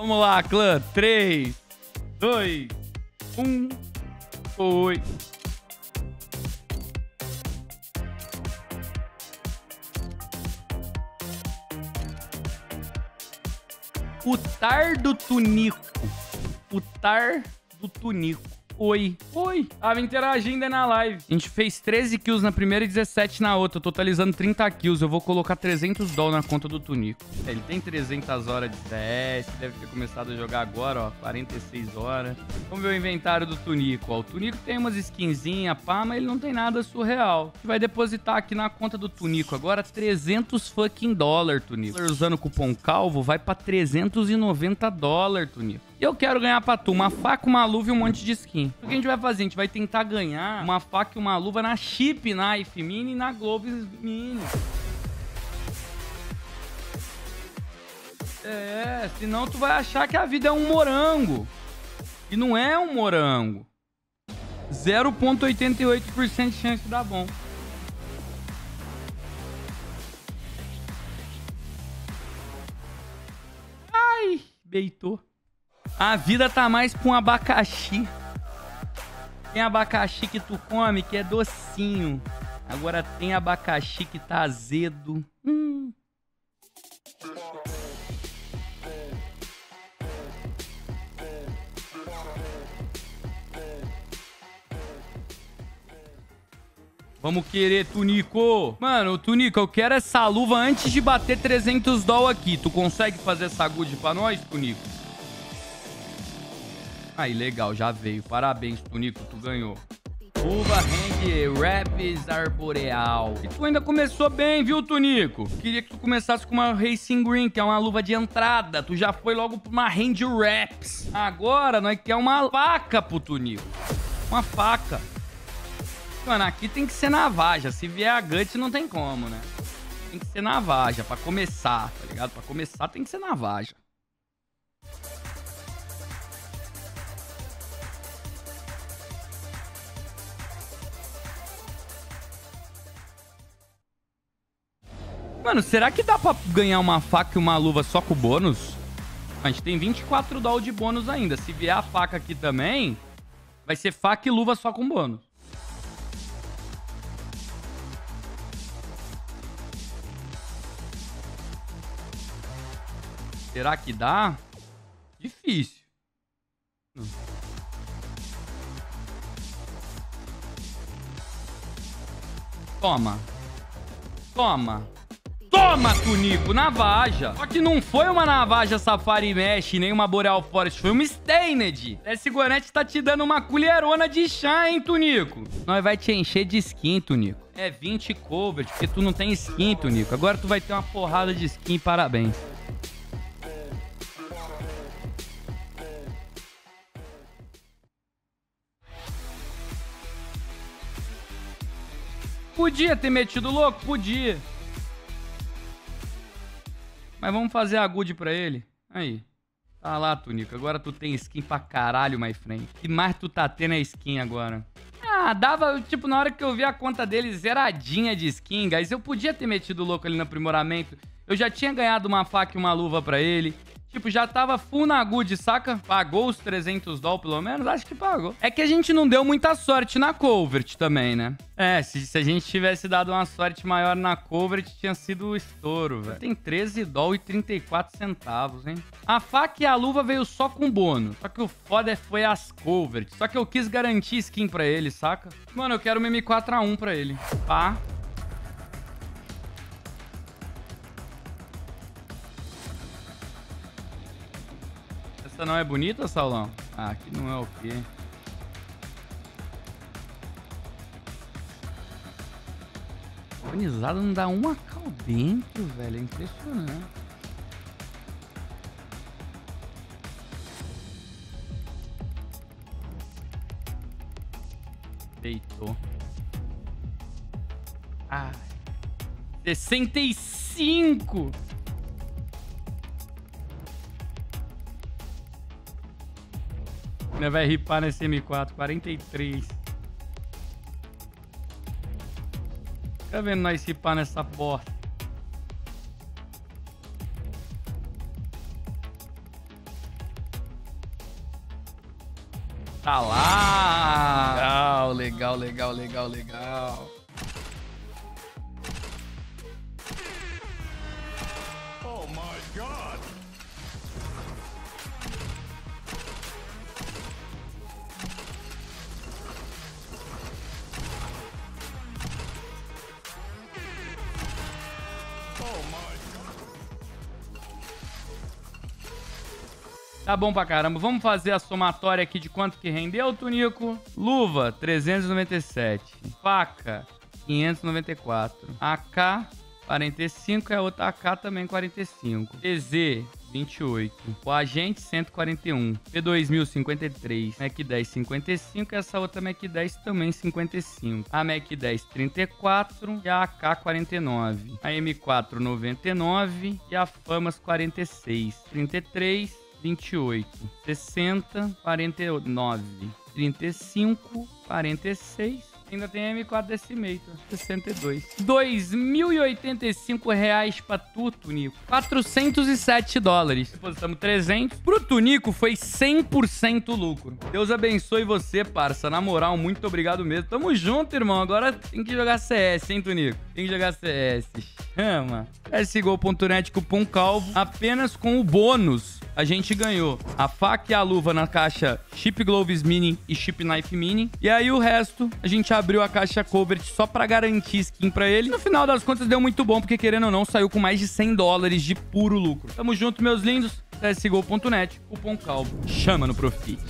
Vamos lá, clã. 3, 2, 1. Foi. O tar do Tunico. O tar do Tunico. Oi. Oi. Tava interagindo aí na live. A gente fez 13 kills na primeira e 17 na outra, totalizando 30 kills. Eu vou colocar 300 doll na conta do Tunico. Ele tem 300 horas de CS, deve ter começado a jogar agora, ó, 46 horas. Vamos ver o inventário do Tunico, ó. O Tunico tem umas skinzinhas, pá, mas ele não tem nada surreal. A gente vai depositar aqui na conta do Tunico agora 300 fucking dólar, Tunico. Usando o cupom CALVO, vai pra 390 dólar, Tunico. E eu quero ganhar pra tu uma faca, uma luva e um monte de skin. O que a gente vai fazer? A gente vai tentar ganhar uma faca e uma luva na Chip Knife Mini e na Globes Mini. É, senão tu vai achar que a vida é um morango. E não é um morango. 0,88% de chance de dar bom. Ai, beitou. A vida tá mais pra um abacaxi. Tem abacaxi que tu come que é docinho. Agora tem abacaxi que tá azedo. Hum. Vamos querer, Tunico. Mano, Tunico, eu quero essa luva antes de bater 300 doll aqui. Tu consegue fazer essa good pra nós, Tunico? Aí, legal, já veio. Parabéns, Tunico, tu ganhou. Uva Hand Raps Arboreal. E tu ainda começou bem, viu, Tunico? Queria que tu começasse com uma Racing Green, que é uma luva de entrada. Tu já foi logo pra uma Hand Raps. Agora, nós quer uma faca pro Tunico. Uma faca. Mano, aqui tem que ser navaja. Se vier a Guts, não tem como, né? Tem que ser navaja pra começar, tá ligado? Pra começar tem que ser navaja. Mano, será que dá pra ganhar uma faca e uma luva só com bônus? A gente tem 24 doll de bônus ainda. Se vier a faca aqui também, vai ser faca e luva só com bônus. Será que dá? Difícil. Toma. Toma. Toma, Tunico, navaja. Só que não foi uma navaja Safari Mesh, nem uma Boreal Forest, foi uma Stained. Esse Gonet tá te dando uma colherona de chá, hein, Tunico? Nós vai te encher de skin, Tunico. É 20 cover, porque tu não tem skin, Tunico. Agora tu vai ter uma porrada de skin, parabéns. Podia ter metido louco? Podia. Mas vamos fazer a good pra ele. Aí. Tá lá, Tunico. Agora tu tem skin pra caralho, my friend. que mais tu tá tendo é skin agora? Ah, dava, tipo, na hora que eu vi a conta dele zeradinha de skin, guys, eu podia ter metido louco ali no aprimoramento. Eu já tinha ganhado uma faca e uma luva pra ele. Tipo, já tava full na good, saca? Pagou os 300 doll, pelo menos? Acho que pagou. É que a gente não deu muita sorte na Covert também, né? É, se, se a gente tivesse dado uma sorte maior na Covert, tinha sido o estouro, velho. Tem 13 doll e 34 centavos, hein? A faca e a luva veio só com bônus. Só que o foda foi as Covert. Só que eu quis garantir skin pra ele, saca? Mano, eu quero uma M4A1 pra ele. Pá. Essa não é bonita, Saulão? Ah, aqui não é o quê? Organizado não dá uma cal dentro, velho. É impressionante. Deitou. Ah. 65! Ainda vai ripar nesse M4, 43. Fica vendo nós ripar nessa bosta. Tá lá! Legal, legal, legal, legal, legal. Oh my god! Tá bom pra caramba. Vamos fazer a somatória aqui de quanto que rendeu, Tunico. Luva, 397. Faca, 594. AK, 45. E a outra AK também, 45. EZ, 28. O agente 141. P2000 53. Mac 10 55 e essa outra Mac 10 também 55. A Mac 10 34 e a AK 49. A M4 99 e a Famas 46. 33 28, 60, 49, 35, 46. Ainda tem M4 Decimator, 62. 2.085 reais pra tu, Tunico. 407 dólares. Depositamos 300. Pro Tunico foi 100% lucro. Deus abençoe você, parça. Na moral, muito obrigado mesmo. Tamo junto, irmão. Agora tem que jogar CS, hein, Tunico? Tem que jogar CS. Chama. SGO.net, cupom calvo. Apenas com o bônus a gente ganhou a faca e a luva na caixa Chip Gloves Mini e Chip Knife Mini. E aí o resto, a gente abriu a caixa Covert só pra garantir skin pra ele. No final das contas deu muito bom, porque querendo ou não, saiu com mais de 100 dólares de puro lucro. Tamo junto, meus lindos. CSGO.net, cupom calvo. Chama no Profit.